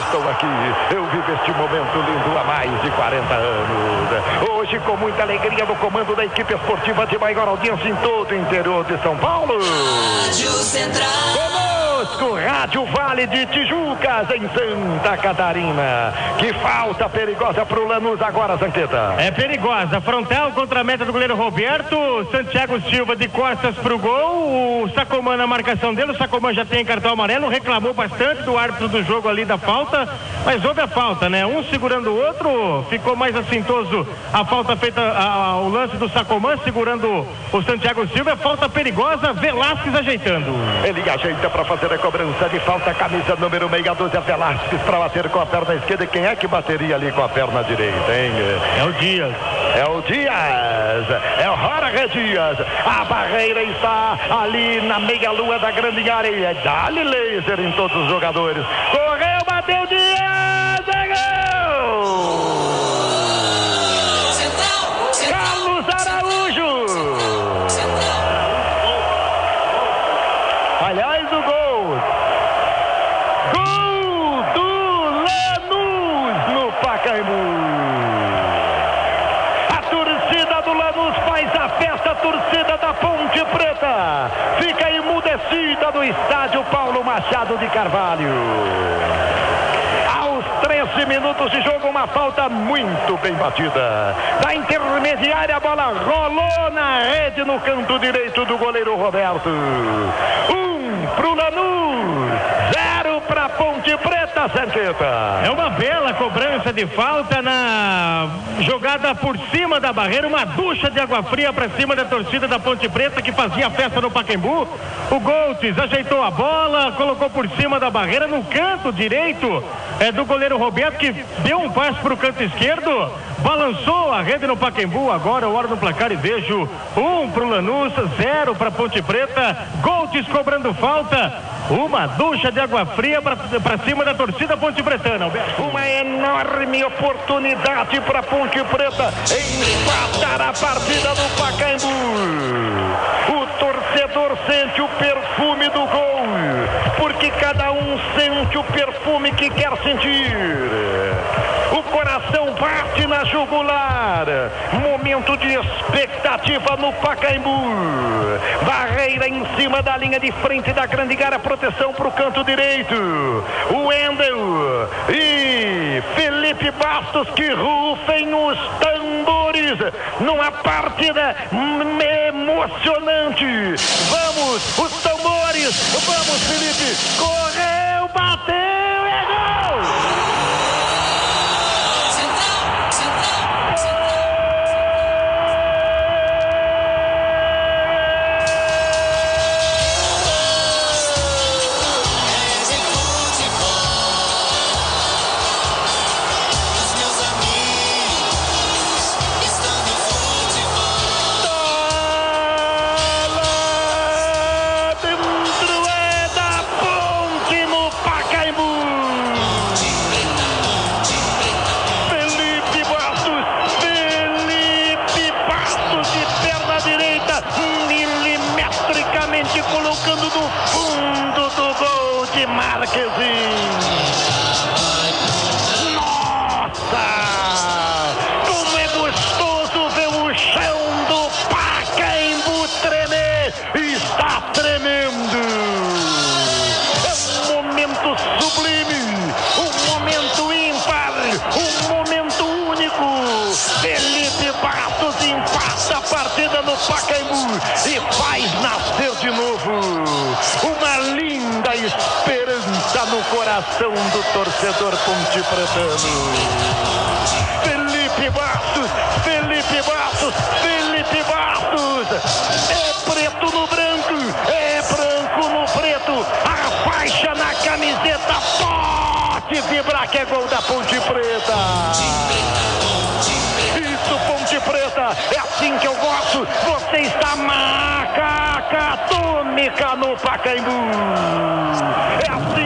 estou aqui. Eu vivo este momento lindo há mais de 40 anos. Hoje, com muita alegria, no comando da equipe esportiva de maior audiência em todo o interior de São Paulo. Rádio Central. Conosco, Rádio Vale de Tijucas, em Santa Catarina. Que falta perigosa pro Lanús agora, Zanqueta. É perigosa. Frontal contra a meta do goleiro Roberto. Santiago Silva de costas pro gol. O Sacomã na marcação dele. O Sacomã já tem cartão amarelo. Reclamou bastante do árbitro do jogo ali da falta. Mas houve a falta, né? Um segurando o outro. Ficou mais assintoso a falta feita, a, o lance do Sacomã segurando o Santiago Silva. É falta perigosa. Velasquez ajeitando. Ele ajeita para fazer a cobrança de falta. Camisa número meia dúzia, Velasquez para bater com a perna esquerda. Quem é que bateria ali com a perna direita, hein? É o Dias. É o Dias, é o Jorge Dias. A barreira está ali na meia-lua da grande área. Dá-lhe laser em todos os jogadores. Correu, A torcida do Lanús faz a festa, a torcida da Ponte Preta. Fica emudecida no estádio Paulo Machado de Carvalho. Aos 13 minutos de jogo, uma falta muito bem batida. Da intermediária, a bola rolou na rede no canto direito do goleiro Roberto. Um pro Lanús, zero pra Ponte Preta, Sanqueta. É uma bela cobrança de falta na jogada por cima da barreira, uma ducha de água fria para cima da torcida da Ponte Preta que fazia festa no Pacaembu. O Goltes ajeitou a bola, colocou por cima da barreira no canto direito é do goleiro Roberto que deu um passe para o canto esquerdo, balançou a rede no Pacaembu. Agora eu olho no placar e vejo um para o Lanús, zero para Ponte Preta. Goltes cobrando falta. Uma ducha de água fria para cima da torcida Ponte Pretana, Alberto. Uma enorme oportunidade para Ponte Preta empatar a partida do Pacaembu. O torcedor sente o perfume do gol, porque cada um sente o perfume que quer sentir. O coração bate na jugular. Momento de expectativa no Pacaembu. Em cima da linha de frente da grande área. Proteção para o canto direito. O Wendel e Felipe Bastos que rufem os tambores numa partida emocionante. Vamos, os tambores. Vamos, Felipe. Correu, bateu, é gol! Coração do torcedor ponte pretano. Felipe Bastos, Felipe Bastos, Felipe Bastos. É preto no branco, é branco no preto. A faixa na camiseta pode vibrar que é gol da Ponte Preta. Isso, Ponte Preta, é assim que eu gosto. Você está macaca atômica no Pacaembu. É assim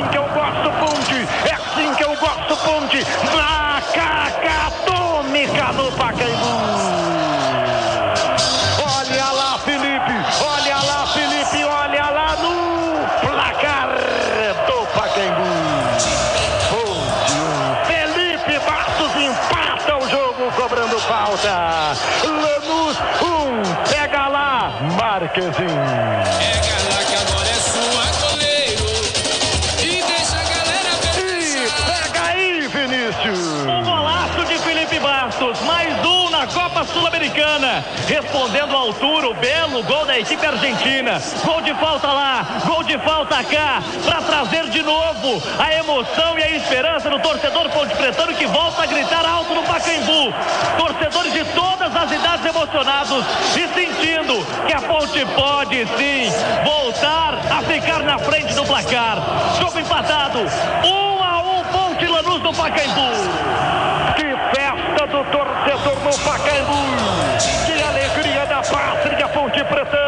Marquezinho. Copa Sul-Americana. Respondendo à altura, o belo gol da equipe argentina. Gol de falta lá, gol de falta cá, para trazer de novo a emoção e a esperança do torcedor ponte que volta a gritar alto no Pacaembu. Torcedores de todas as idades emocionados e sentindo que a ponte pode sim voltar a ficar na frente do placar. Jogo empatado, um a um, Ponte Lanús no Pacaembu. Que alegria